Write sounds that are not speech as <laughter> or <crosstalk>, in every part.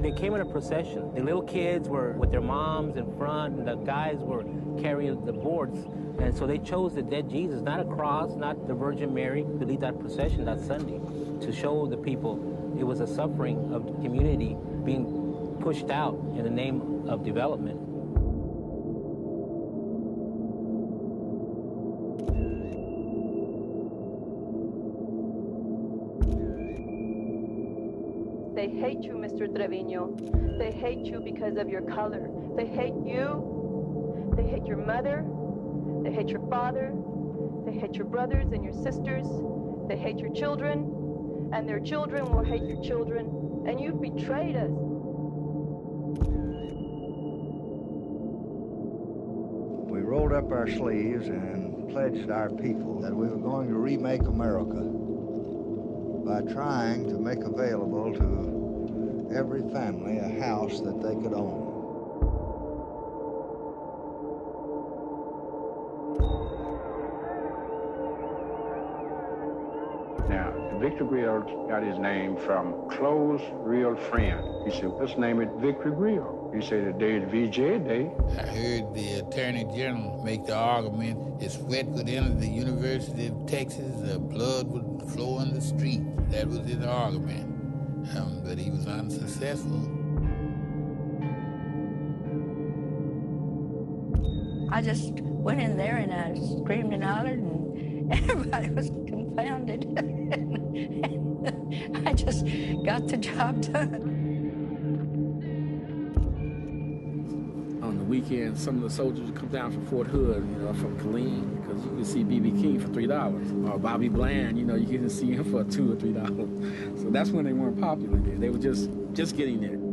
They came in a procession. The little kids were with their moms in front, and the guys were carrying the boards. And so they chose the dead Jesus, not a cross, not the Virgin Mary, to lead that procession that Sunday, to show the people it was a suffering of the community being pushed out in the name of development. They hate you, Mr. Trevino. They hate you because of your color. They hate you. They hate your mother. They hate your father. They hate your brothers and your sisters. They hate your children. And their children will hate your children. And you've betrayed us. We rolled up our sleeves and pledged our people that we were going to remake America by trying to make available to every family a house that they could own. Now, Victory Grill got his name from close, real friend. He said, let's name it Victory Grill. He said, today is VJ Day. I heard the Attorney General make the argument if Sweatt could enter the University of Texas, the blood would flow in the street. That was his argument. Um, but he was unsuccessful. I just went in there and I screamed and hollered, and <laughs> everybody was confounded. <laughs> I just got the job done. On the weekend, some of the soldiers would come down from Fort Hood, you know, from Killeen, because you could see B.B. King for three dollars, or Bobby Bland, you know, you can see him for two or three dollars. So that's when they weren't popular. They were just just getting there.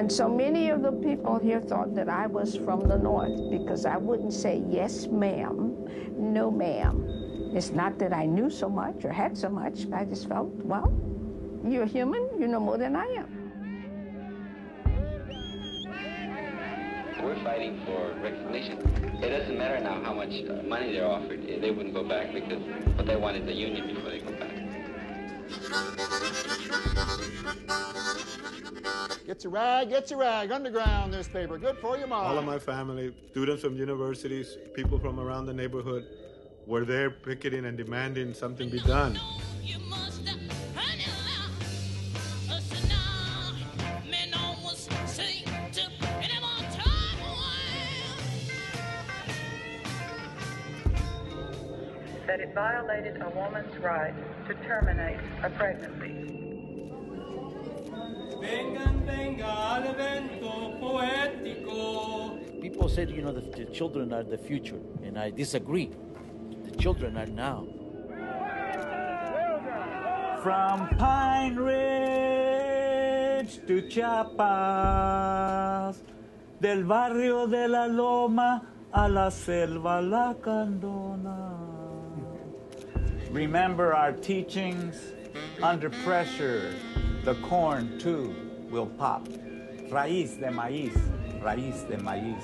And so many of the people here thought that I was from the North because I wouldn't say yes, ma'am, no, ma'am. It's not that I knew so much or had so much. I just felt, well, you're human, you know more than I am. We're fighting for recognition. It doesn't matter now how much money they're offered. They wouldn't go back because what they want is a union before they go back. Gets your rag, get your rag, underground newspaper, good for your mom. All of my family, students from universities, people from around the neighborhood, were there picketing and demanding something be done. That it violated a woman's right to terminate a pregnancy. Vengan, venga al evento poético. People said, you know, the, the children are the future, and I disagree. The children are now. From Pine Ridge to Chiapas, del barrio de la Loma a la selva Lacandona. Remember our teachings under pressure. The corn too will pop. Raíz de maíz, raíz de maíz,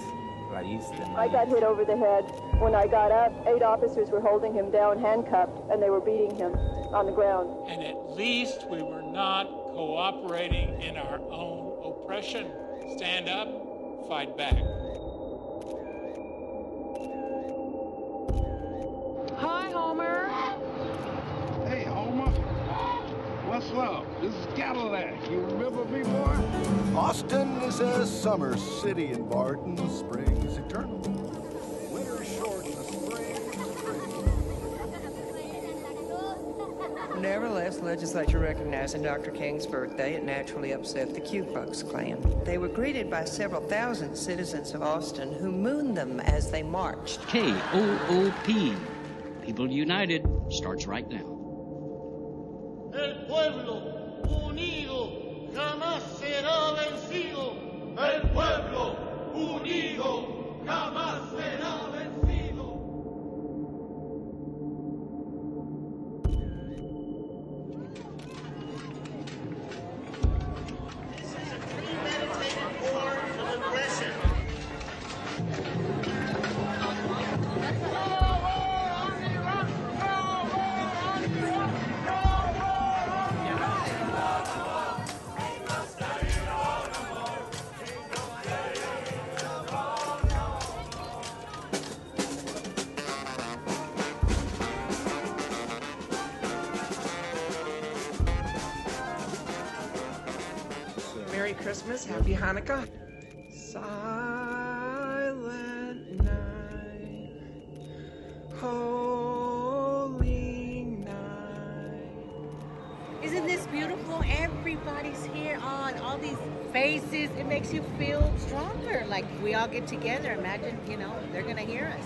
raíz de maíz. I got hit over the head. When I got up, eight officers were holding him down, handcuffed, and they were beating him on the ground. And at least we were not cooperating in our own oppression. Stand up, fight back. What's up? This is Cadillac. You remember me, boy? Austin is a summer city and Barton. Springs is eternal. Winter is short and the spring is spring. Nevertheless, the legislature recognizing Dr. King's birthday, it naturally upset the Ku Klux Klan. They were greeted by several thousand citizens of Austin who mooned them as they marched. K-O-O-P. People United starts right now. El pueblo unido jamás será vencido. Christmas, Happy Hanukkah. Silent night, holy night. Isn't this beautiful? Everybody's here on all these faces. It makes you feel stronger. Like we all get together. Imagine, you know, they're going to hear us.